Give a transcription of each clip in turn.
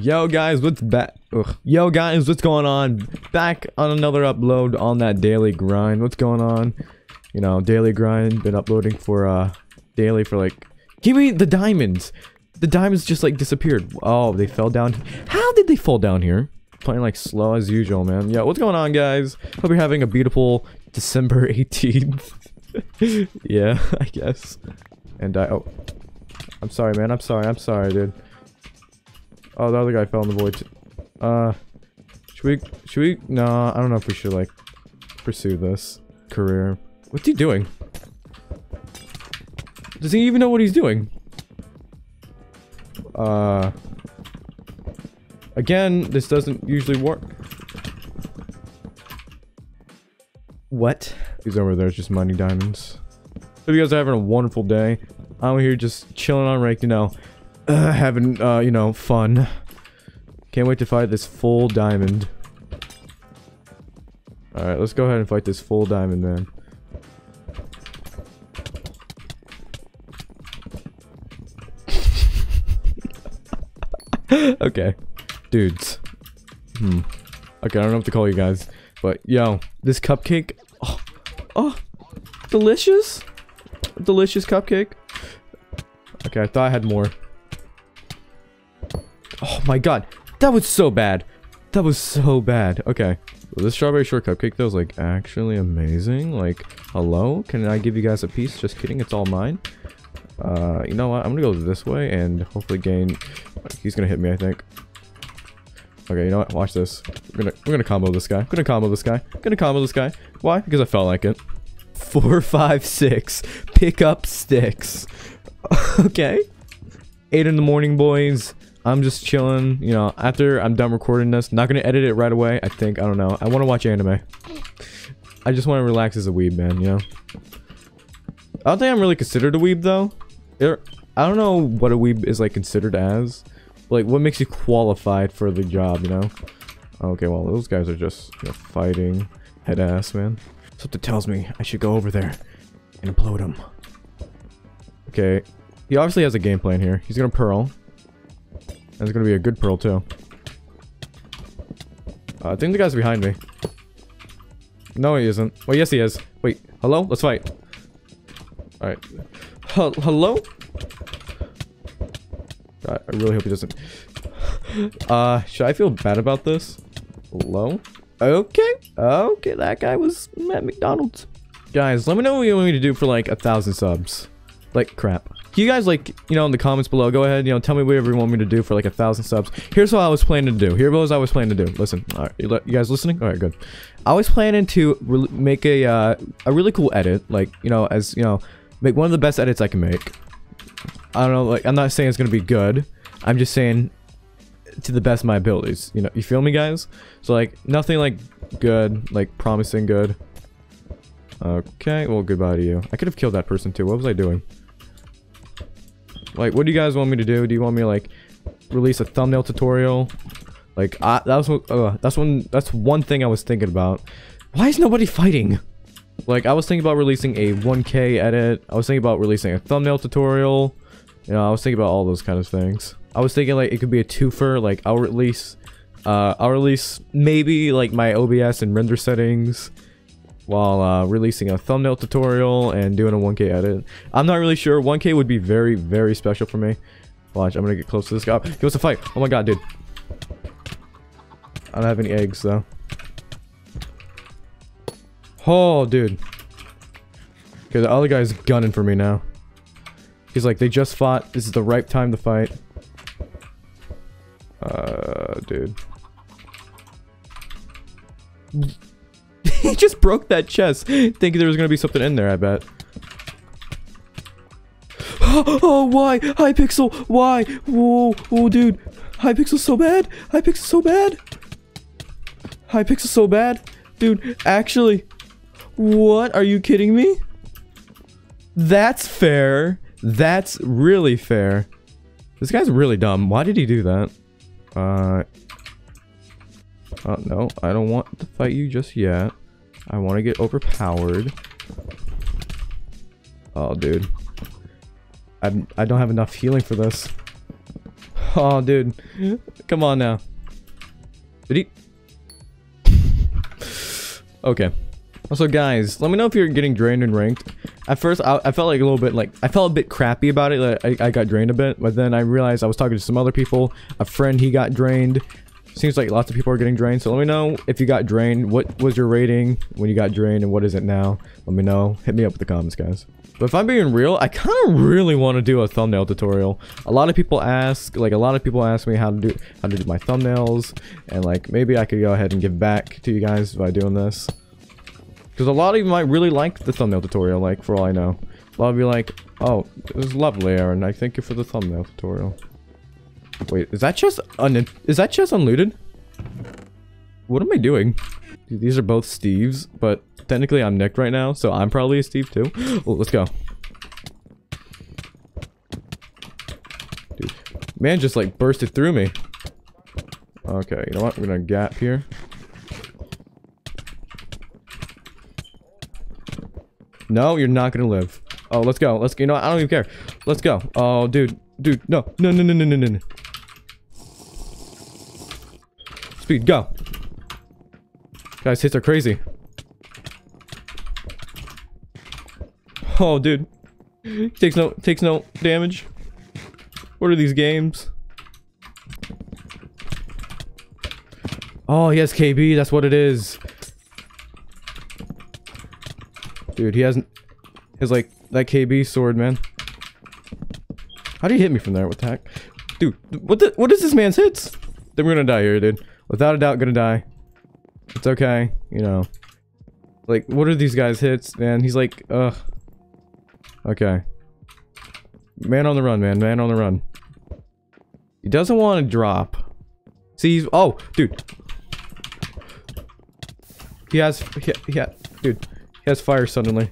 Yo guys, what's back? Yo guys, what's going on? Back on another upload on that daily grind. What's going on? You know, daily grind. Been uploading for uh daily for like. Give me the diamonds. The diamonds just like disappeared. Oh, they fell down. How did they fall down here? Playing like slow as usual, man. Yeah, what's going on, guys? Hope you're having a beautiful December 18th. yeah, I guess. And I. Oh, I'm sorry, man. I'm sorry. I'm sorry, dude. Oh, the other guy fell in the void. Uh, should we, should we, no, I don't know if we should, like, pursue this career. What's he doing? Does he even know what he's doing? Uh, again, this doesn't usually work. What? He's over there just mining diamonds. Hope you guys are having a wonderful day. I'm here just chilling on rank, you know, uh, having, uh, you know, fun. Can't wait to fight this full diamond. Alright, let's go ahead and fight this full diamond, man. okay. Dudes. Hmm. Okay, I don't know what to call you guys. But, yo, this cupcake... Oh, oh delicious? Delicious cupcake. Okay, I thought I had more. Oh my god. That was so bad. That was so bad. Okay. Well, this strawberry short cupcake though is like actually amazing. Like, hello? Can I give you guys a piece? Just kidding. It's all mine. Uh, you know what? I'm gonna go this way and hopefully gain... He's gonna hit me, I think. Okay, you know what? Watch this. We're gonna we're gonna combo this guy. gonna combo this guy. gonna combo this guy. Why? Because I felt like it. Four, five, six. Pick up sticks. okay. Eight in the morning, boys. I'm just chilling, you know, after I'm done recording this. Not gonna edit it right away, I think. I don't know. I want to watch anime. I just want to relax as a weeb, man, you know? I don't think I'm really considered a weeb, though. Er, I don't know what a weeb is, like, considered as. Like, what makes you qualified for the job, you know? Okay, well, those guys are just, you know, fighting head ass, man. Something tells me I should go over there and implode them. Okay. He obviously has a game plan here. He's gonna pearl. It's gonna be a good pearl, too. Uh, I think the guy's behind me. No, he isn't. Well, yes, he is. Wait, hello? Let's fight. Alright. hello? God, I really hope he doesn't... Uh, should I feel bad about this? Hello? Okay. Okay, that guy was at McDonald's. Guys, let me know what you want me to do for like a thousand subs. Like, crap. You guys, like, you know, in the comments below, go ahead, you know, tell me whatever you want me to do for like a thousand subs. Here's what I was planning to do. Here was I was planning to do. Listen, all right, you, you guys listening? All right, good. I was planning to make a, uh, a really cool edit, like, you know, as, you know, make one of the best edits I can make. I don't know, like, I'm not saying it's gonna be good. I'm just saying to the best of my abilities. You know, you feel me, guys? So, like, nothing, like, good, like, promising good. Okay, well, goodbye to you. I could have killed that person, too. What was I doing? Like, what do you guys want me to do? Do you want me to, like, release a thumbnail tutorial? Like, I, that was, uh, that's one, that's one thing I was thinking about. Why is nobody fighting? Like, I was thinking about releasing a 1k edit. I was thinking about releasing a thumbnail tutorial. You know, I was thinking about all those kind of things. I was thinking, like, it could be a twofer. Like, I'll release, uh, I'll release maybe, like, my OBS and render settings while uh, releasing a thumbnail tutorial and doing a 1k edit. I'm not really sure. 1k would be very, very special for me. Watch, I'm gonna get close to this guy. He wants to fight. Oh my god, dude. I don't have any eggs, though. Oh, dude. Okay, the other guy's gunning for me now. He's like, they just fought. This is the right time to fight. Uh, dude. He just broke that chest, thinking there was gonna be something in there, I bet. oh, why? Hypixel, why? Whoa, whoa, dude. Hypixel so bad. Hypixel so bad. Hypixel so bad. Dude, actually. What? Are you kidding me? That's fair. That's really fair. This guy's really dumb. Why did he do that? Uh... Oh, no. I don't want to fight you just yet. I want to get overpowered. Oh, dude. I'm, I don't have enough healing for this. Oh, dude. Come on now. Did he? okay. Also, guys, let me know if you're getting drained and ranked. At first, I, I, felt like a little bit like I felt a bit crappy about it. Like I, I got drained a bit, but then I realized I was talking to some other people. A friend, he got drained. Seems like lots of people are getting drained. So let me know if you got drained. What was your rating when you got drained, and what is it now? Let me know. Hit me up with the comments, guys. But if I'm being real, I kind of really want to do a thumbnail tutorial. A lot of people ask, like a lot of people ask me how to do how to do my thumbnails, and like maybe I could go ahead and give back to you guys by doing this. Because a lot of you might really like the thumbnail tutorial, like, for all I know. A lot of you like, oh, it was lovely, Aaron. I thank you for the thumbnail tutorial. Wait, is that just un- is that just unlooted? What am I doing? Dude, these are both Steves, but technically I'm Nick right now, so I'm probably a Steve too. Oh, let's go. Dude, man just like bursted through me. Okay, you know what? We're gonna gap here. No, you're not gonna live. Oh, let's go. Let's go. you know I don't even care. Let's go. Oh, dude. Dude, no. No, no, no, no, no, no. Speed, go. Guys, hits are crazy. Oh, dude. Takes no takes no damage. What are these games? Oh, he has KB. That's what it is. Dude, he hasn't... His, like, that KB sword, man. How do you hit me from there? What the? Dude, what the... What is this man's hits? Then we're gonna die here, dude. Without a doubt, gonna die. It's okay, you know. Like, what are these guys' hits, man? He's like, ugh. Okay. Man on the run, man. Man on the run. He doesn't want to drop. See, he's- Oh, dude. He has- he, he, dude. He has fire suddenly.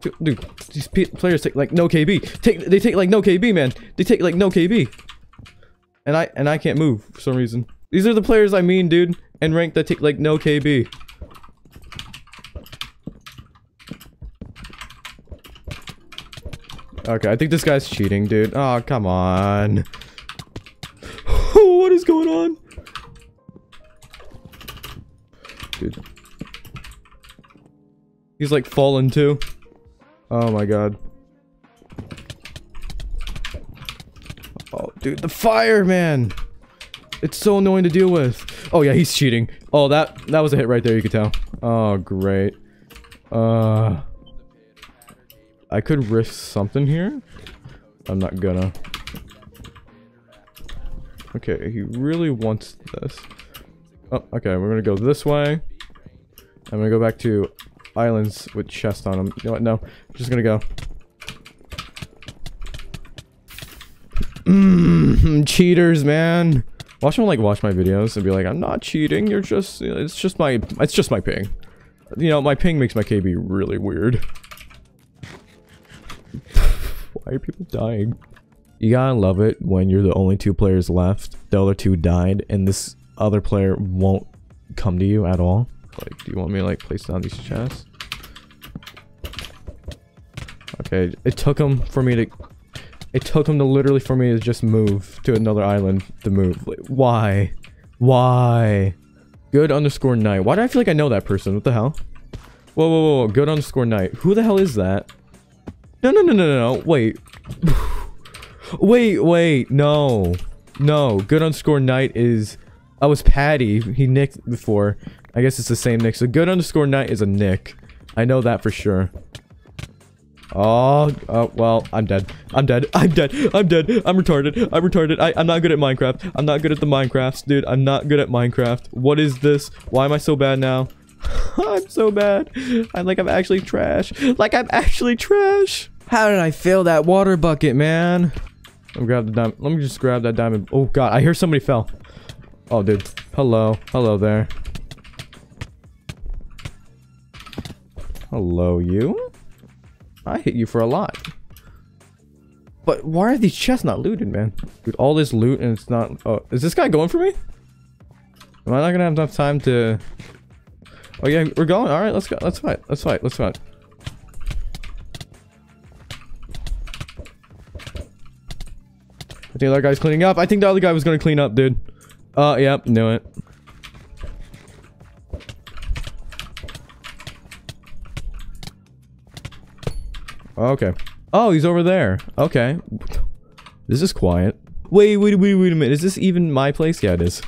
Dude, dude these players take like no KB. Take they take like no KB, man. They take like no KB. And I and I can't move for some reason. These are the players I mean, dude. And rank that take like no KB. Okay, I think this guy's cheating, dude. Oh, come on. what is going on? Dude. He's like fallen too. Oh my god. Oh, dude, the fire, man. It's so annoying to deal with. Oh yeah, he's cheating. Oh, that that was a hit right there, you could tell. Oh, great. Uh I could risk something here. I'm not gonna. Okay, he really wants this. Oh, okay, we're gonna go this way. I'm gonna go back to islands with chest on them. You know what? No. I'm just gonna go. Mmm, cheaters, man. Watch them like watch my videos and be like, I'm not cheating. You're just, it's just my, it's just my ping. You know, my ping makes my KB really weird. Why are people dying? You gotta love it when you're the only two players left. The other two died, and this other player won't come to you at all. Like, do you want me to, like, place down these chests? Okay, it took him for me to... It took him to literally for me to just move to another island to move. Like, why? Why? Good underscore night. Why do I feel like I know that person? What the hell? Whoa, whoa, whoa. Good underscore night. Who the hell is that? No, no, no, no, no. Wait. wait, wait. No. No. Good underscore night is... I was Patty. He nicked before. I guess it's the same nick. So good underscore night is a nick. I know that for sure. Oh, oh, well, I'm dead. I'm dead. I'm dead. I'm dead. I'm retarded. I'm retarded. I, I'm not good at Minecraft. I'm not good at the Minecrafts, dude. I'm not good at Minecraft. What is this? Why am I so bad now? I'm so bad. I'm like, I'm actually trash. Like, I'm actually trash. How did I fail that water bucket, man? Let me grab the diamond. Let me just grab that diamond. Oh, God. I hear somebody fell. Oh, dude. Hello. Hello there. Hello, you? I hit you for a lot. But why are these chests not looted, man? Dude, all this loot and it's not... Oh, is this guy going for me? Am I not gonna have enough time to... Oh yeah, we're going. Alright, let's go. Let's fight. Let's fight. Let's fight. I think the other guy's cleaning up. I think the other guy was gonna clean up, dude. Uh, yep, knew it. Okay. Oh, he's over there. Okay. This is quiet. Wait, wait, wait, wait a minute. Is this even my place? Yeah, it is.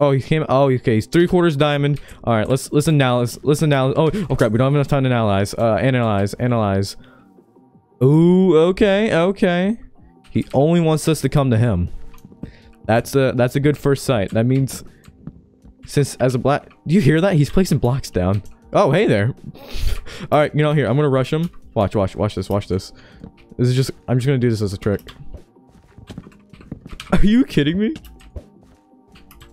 Oh, he came. Oh, okay. He's three quarters diamond. All right, let's listen now. Let's listen now. Oh, oh crap. We don't have enough time to analyze. Uh, analyze, analyze. Ooh, okay, okay. He only wants us to come to him. That's a that's a good first sight. That means since as a black, do you hear that? He's placing blocks down. Oh, hey there. All right, you know here. I'm gonna rush him. Watch, watch, watch this, watch this. This is just. I'm just gonna do this as a trick. Are you kidding me?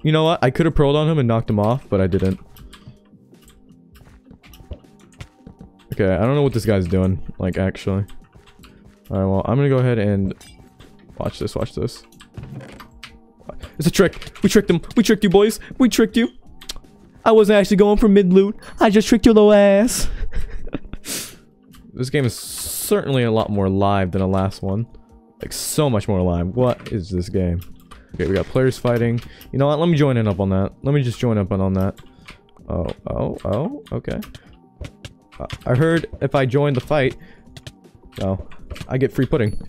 You know what? I could have pearled on him and knocked him off, but I didn't. Okay, I don't know what this guy's doing, like, actually. Alright, well, I'm gonna go ahead and... Watch this, watch this. It's a trick! We tricked him! We tricked you, boys! We tricked you! I wasn't actually going for mid-loot. I just tricked your little ass! this game is certainly a lot more live than the last one. Like, so much more live. What is this game? Okay, we got players fighting. You know what? Let me join in up on that. Let me just join up on that. Oh, oh, oh, okay. I heard if I join the fight, oh, I get free pudding.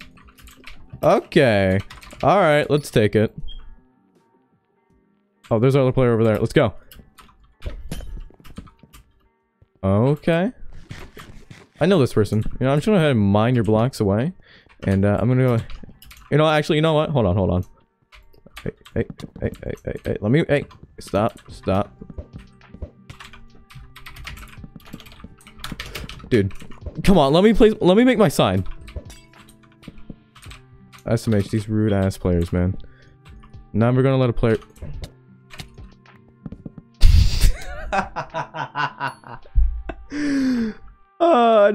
Okay. Alright, let's take it. Oh, there's our other player over there. Let's go. Okay. I know this person. You know, I'm just gonna go ahead and mine your blocks away. And uh, I'm gonna go... You know, actually, you know what? Hold on, hold on. Hey, hey, hey, hey, hey, hey, let me, hey, stop, stop. Dude, come on, let me play, let me make my sign. SMH, these rude ass players, man. Now we're gonna let a player...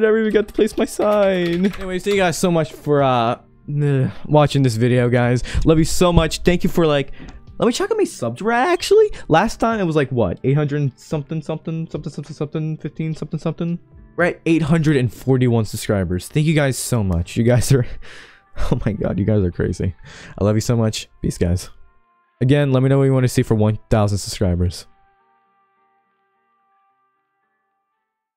never even got to place my sign. Anyways, thank you guys so much for, uh, watching this video, guys. Love you so much. Thank you for like. Let me check how many subs actually. Last time it was like what 800 something something something something something 15 something something. At 841 subscribers. Thank you guys so much. You guys are. Oh my god, you guys are crazy. I love you so much. Peace, guys. Again, let me know what you want to see for 1,000 subscribers.